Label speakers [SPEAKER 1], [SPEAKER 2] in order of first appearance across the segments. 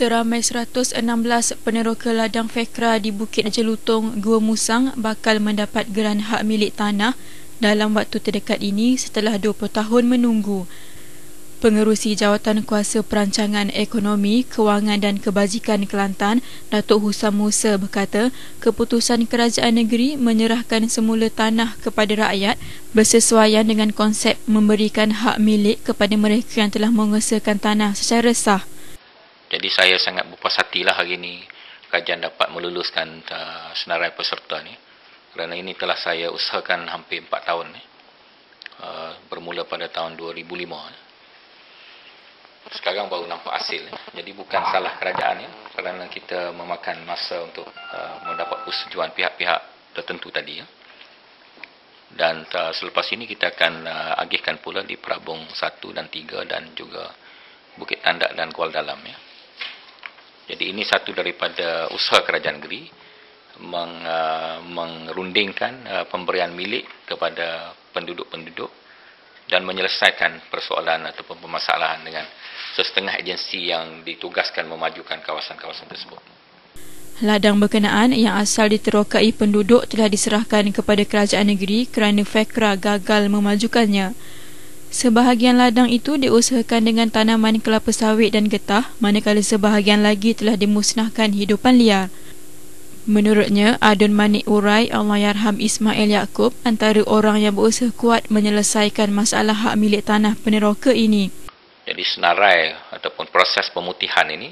[SPEAKER 1] Seramai 116 peneroka ladang Fekra di Bukit Jelutong, Gua Musang bakal mendapat geran hak milik tanah dalam waktu terdekat ini setelah 20 tahun menunggu. Pengerusi Jawatan Kuasa Perancangan Ekonomi, Kewangan dan Kebajikan Kelantan, Datuk Husam Musa berkata, keputusan kerajaan negeri menyerahkan semula tanah kepada rakyat bersesuaian dengan konsep memberikan hak milik kepada mereka yang telah mengesahkan tanah secara sah.
[SPEAKER 2] Jadi saya sangat berpuas hatilah hari ini kerajaan dapat meluluskan uh, senarai peserta ni. Kerana ini telah saya usahakan hampir 4 tahun ni. Uh, bermula pada tahun 2005 ni sekarang baru nampak hasil. Jadi bukan salah kerajaan ya, kerana kita memakan masa untuk uh, mendapat persetujuan pihak-pihak tertentu tadi ya. Dan uh, selepas ini kita akan uh, agihkan pula di Perabung 1 dan 3 dan juga Bukit Tandak dan Kuala Dalam ya. Jadi ini satu daripada usaha kerajaan negeri meng, uh, mengerundingkan uh, pemberian milik kepada penduduk-penduduk dan menyelesaikan persoalan ataupun permasalahan dengan setengah agensi yang ditugaskan memajukan kawasan-kawasan tersebut.
[SPEAKER 1] Ladang berkenaan yang asal diterokai penduduk telah diserahkan kepada kerajaan negeri kerana FEKRA gagal memajukannya. Sebahagian ladang itu diusahakan dengan tanaman kelapa sawit dan getah manakala sebahagian lagi telah dimusnahkan hidupan liar. Menurutnya, Adun Manik Urai Allahyarham Ismail Yaakob antara orang yang berusaha kuat menyelesaikan masalah hak milik tanah peneroka ini.
[SPEAKER 2] Jadi senarai ataupun proses pemutihan ini,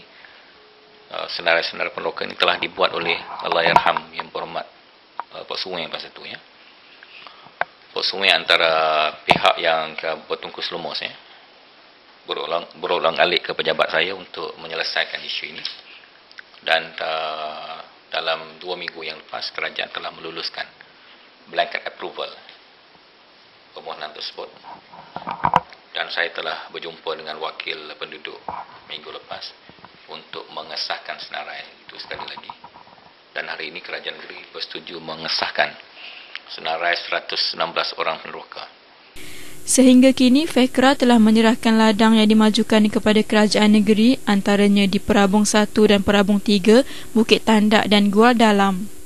[SPEAKER 2] uh, senarai-senarai peneroka ini telah dibuat oleh Allahyarham yang berhormat uh, Pak Sungai pasal itu. Ya. Sungai antara pihak yang bertungkus lumus. Ya. Berulang, berulang alik ke pejabat saya untuk menyelesaikan isu ini. Dan uh, dalam dua minggu yang lepas kerajaan telah meluluskan blanket approval permohonan tersebut dan saya telah berjumpa dengan wakil penduduk minggu lepas untuk mengesahkan senarai itu sekali lagi dan hari ini kerajaan negeri bersetuju mengesahkan senarai 116 orang peneroka
[SPEAKER 1] Sehingga kini, FEKRA telah menyerahkan ladang yang dimajukan kepada kerajaan negeri antaranya di Perabung 1 dan Perabung 3, Bukit Tandak dan Gual Dalam.